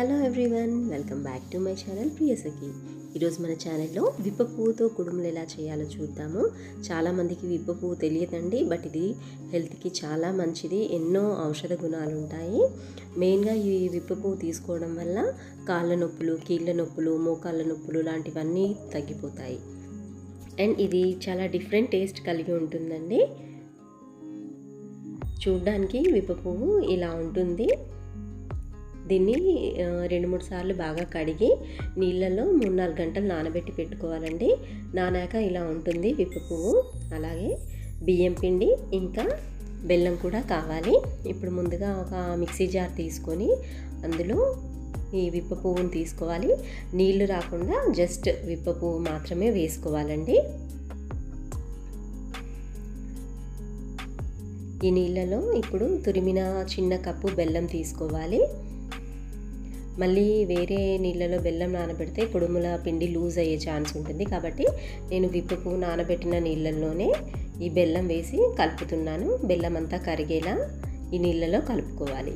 Hello everyone welcome back to my channel Priyasakhi ఈరోజు మన ఛానల్లో విప్ప పువ్వుతో కుడుములు ఎలా చేయాలో చూద్దాము. చాలామందికి విప్పపువ్వు తెలియదండి బట్ ఇది హెల్త్కి చాలా మంచిది. ఎన్నో ఔషధ గుణాలు ఉంటాయి. మెయిన్గా ఈ విప్ప పువ్వు తీసుకోవడం వల్ల కాళ్ళ నొప్పులు కీళ్ళ నొప్పులు మోకాళ్ళ నొప్పులు లాంటివన్నీ తగ్గిపోతాయి. అండ్ ఇది చాలా డిఫరెంట్ టేస్ట్ కలిగి ఉంటుందండి. చూడ్డానికి విప్ప పువ్వు ఇలా ఉంటుంది. దీన్ని రెండు మూడు సార్లు బాగా కడిగి నీళ్ళలో మూడు నాలుగు గంటలు నానబెట్టి పెట్టుకోవాలండి. నానాక ఇలా ఉంటుంది విప్ప పువ్వు. అలాగే బియ్యం పిండి ఇంకా బెల్లం కూడా కావాలి. ఇప్పుడు ముందుగా ఒక మిక్సీ జార్ తీసుకొని అందులో ఈ విప్ప పువ్వును తీసుకోవాలి. నీళ్ళు రాకుండా జస్ట్ విప్ప పువ్వు మాత్రమే వేసుకోవాలండి. ఈ నీళ్ళలో ఇప్పుడు తురిమిన చిన్న కప్పు బెల్లం తీసుకోవాలి. మళ్ళీ వేరే నీళ్ళలో బెల్లం నానబెడితే కుడుముల పిండి లూజ్ అయ్యే ఛాన్స్ ఉంటుంది. కాబట్టి నేను విప్పుకు నానబెట్టిన నీళ్ళల్లోనే ఈ బెల్లం వేసి కలుపుతున్నాను. బెల్లం అంతా కరిగేలా ఈ నీళ్ళలో కలుపుకోవాలి.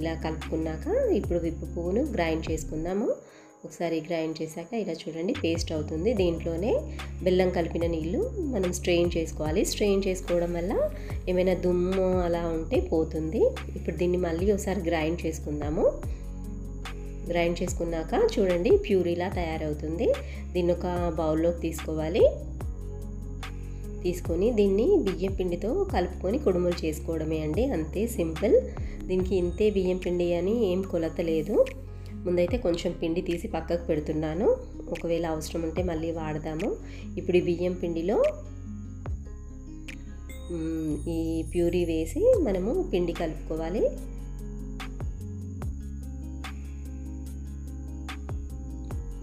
ఇలా కలుపుకున్నాక ఇప్పుడు విప్పు పువ్వును గ్రైండ్ చేసుకుందాము. ఒకసారి గ్రైండ్ చేశాక ఇలా చూడండి పేస్ట్ అవుతుంది. దీంట్లోనే బెల్లం కలిపిన నీళ్ళు మనం స్ట్రెయిన్ చేసుకోవాలి. స్ట్రెయిన్ చేసుకోవడం వల్ల ఏమైనా దుమ్ము అలా ఉంటే పోతుంది. ఇప్పుడు దీన్ని మళ్ళీ ఒకసారి గ్రైండ్ చేసుకుందాము. గ్రైండ్ చేసుకున్నాక చూడండి ప్యూరీలా తయారవుతుంది. దీన్ని ఒక బౌల్లోకి తీసుకోవాలి. తీసుకొని దీన్ని బియ్యం పిండితో కలుపుకొని కుడుములు చేసుకోవడమే అండి. అంతే సింపుల్. దీనికి ఇంతే బియ్యం పిండి అని ఏం కొలత లేదు. ముందైతే కొంచెం పిండి తీసి పక్కకు పెడుతున్నాను. ఒకవేళ అవసరం ఉంటే మళ్ళీ వాడదాము. ఇప్పుడు ఈ బియ్యం పిండిలో ఈ ప్యూరీ వేసి మనము పిండి కలుపుకోవాలి.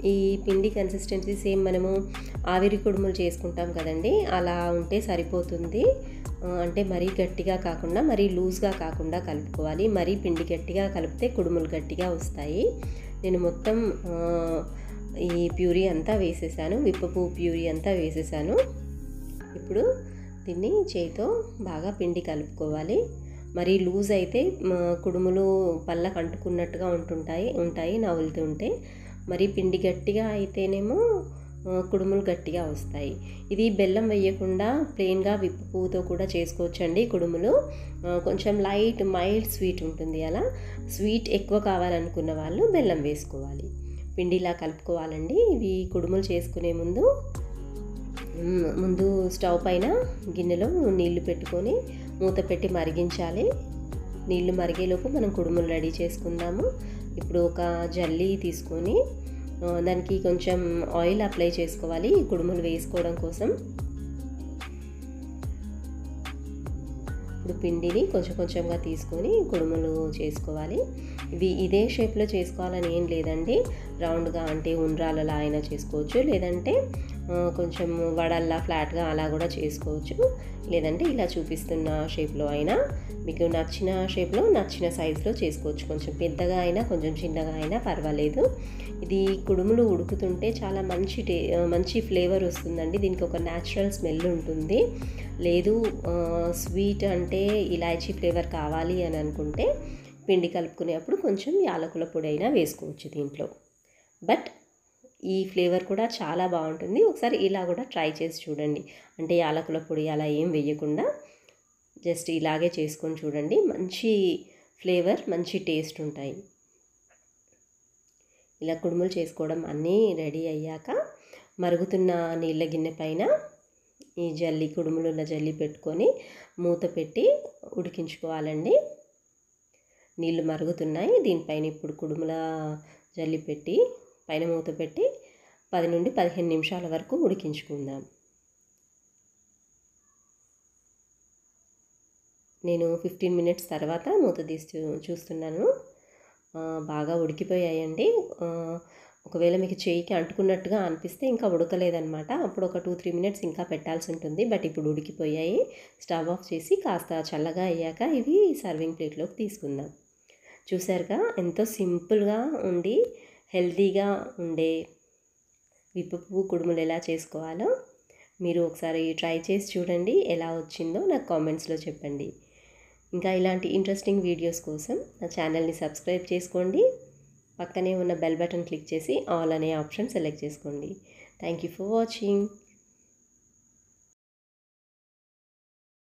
ఈ పిండి కన్సిస్టెన్సీ సేమ్ మనము ఆవిరి కుడుములు చేసుకుంటాం కదండి అలా ఉంటే సరిపోతుంది. అంటే మరీ గట్టిగా కాకుండా మరీ లూజ్గా కాకుండా కలుపుకోవాలి. మరీ పిండి గట్టిగా కలిపితే కుడుములు గట్టిగా వస్తాయి. నేను మొత్తం ఈ ప్యూరీ అంతా వేసేసాను. విప్పపు ప్యూరీ అంతా వేసేసాను. ఇప్పుడు దీన్ని చేతితో బాగా పిండి కలుపుకోవాలి. మరి లూజ్ అయితే కుడుములు పళ్ళకు అంటుకున్నట్టుగా ఉంటుంటాయి ఉంటాయి నవ్వులుతుంటే మరి పిండి గట్టిగా అయితేనేమో కుడుములు గట్టిగా వస్తాయి. ఇది బెల్లం వేయకుండా ప్లెయిన్గా విప్పు పువ్వుతో కూడా చేసుకోవచ్చండి కుడుములు. కొంచెం లైట్ మైల్డ్ స్వీట్ ఉంటుంది అలా. స్వీట్ ఎక్కువ కావాలనుకున్న వాళ్ళు బెల్లం వేసుకోవాలి. పిండిలా కలుపుకోవాలండి. ఇవి కుడుములు చేసుకునే ముందు ముందు స్టవ్ పైన గిన్నెలో నీళ్ళు పెట్టుకొని మూత పెట్టి మరిగించాలి. నీళ్ళు మరిగేలోపు మనం కుడుములు రెడీ చేసుకుందాము. ఇప్పుడు ఒక జల్లి తీసుకొని దానికి కొంచెం ఆయిల్ అప్లై చేసుకోవాలి కుడుములు వేసుకోవడం కోసం. ఇప్పుడు పిండిని కొంచెం కొంచెంగా తీసుకొని కుడుములు చేసుకోవాలి. ఇవి ఇదే షేప్లో చేసుకోవాలని ఏం లేదండి. రౌండ్గా అంటే ఉండ్రాలలా అయినా చేసుకోవచ్చు లేదంటే కొంచెం వడల్లా ఫ్లాట్గా అలా కూడా చేసుకోవచ్చు. లేదంటే ఇలా చూపిస్తున్న షేప్లో అయినా మీకు నచ్చిన షేప్లో నచ్చిన సైజులో చేసుకోవచ్చు. కొంచెం పెద్దగా అయినా కొంచెం చిన్నగా అయినా పర్వాలేదు. ఇది కుడుములు ఉడుకుతుంటే చాలా మంచి టే మంచి ఫ్లేవర్ వస్తుందండి. దీనికి ఒక న్యాచురల్ స్మెల్ ఉంటుంది. లేదు స్వీట్ అంటే ఇలాచీ ఫ్లేవర్ కావాలి అని అనుకుంటే పిండి కలుపుకునేప్పుడు కొంచెం యాలకుల పొడి అయినా వేసుకోవచ్చు దీంట్లో. బట్ ఈ ఫ్లేవర్ కూడా చాలా బాగుంటుంది. ఒకసారి ఇలా కూడా ట్రై చేసి చూడండి. అంటే యాలకుల పొడి అలా ఏం వేయకుండా జస్ట్ ఇలాగే చేసుకొని చూడండి. మంచి ఫ్లేవర్ మంచి టేస్ట్ ఉంటాయి. ఇలా కుడుములు చేసుకోవడం అన్నీ రెడీ అయ్యాక మరుగుతున్న నీళ్ళ గిన్నె పైన ఈ జల్లి కుడుములు ఉన్న జల్లి పెట్టుకొని మూత పెట్టి ఉడికించుకోవాలండి. నీళ్ళు మరుగుతున్నాయి. దీనిపైన ఇప్పుడు కుడుముల జల్లి పెట్టి పైన మూత పెట్టి పది నుండి పదిహేను నిమిషాల వరకు ఉడికించుకుందాం. నేను ఫిఫ్టీన్ మినిట్స్ తర్వాత మూత తీసి చూస్తున్నాను. బాగా ఉడికిపోయాయండి. ఒకవేళ మీకు చేయికి అంటుకున్నట్టుగా అనిపిస్తే ఇంకా ఉడకలేదనమాట అప్పుడు ఒక టూ త్రీ మినిట్స్ ఇంకా పెట్టాల్సి ఉంటుంది. బట్ ఇప్పుడు ఉడికిపోయాయి. స్టవ్ ఆఫ్ చేసి కాస్త చల్లగా అయ్యాక ఇవి సర్వింగ్ ప్లేట్లోకి తీసుకుందాం. చూసారుగా ఎంతో సింపుల్గా ఉండి హెల్తీగా ఉండే విప్పు పువ్వు కుడుములు ఎలా చేసుకోవాలో మీరు ఒకసారి ట్రై చేసి చూడండి ఎలా వచ్చిందో నాకు కామెంట్స్లో చెప్పండి. ఇంకా ఇలాంటి ఇంట్రెస్టింగ్ వీడియోస్ కోసం నా ఛానల్ని సబ్స్క్రైబ్ చేసుకోండి పక్కనే ఉన్న బెల్ బటన్ క్లిక్ చేసి ఆల్ అనే ఆప్షన్ సెలెక్ట్ చేసుకోండి. Thank you for watching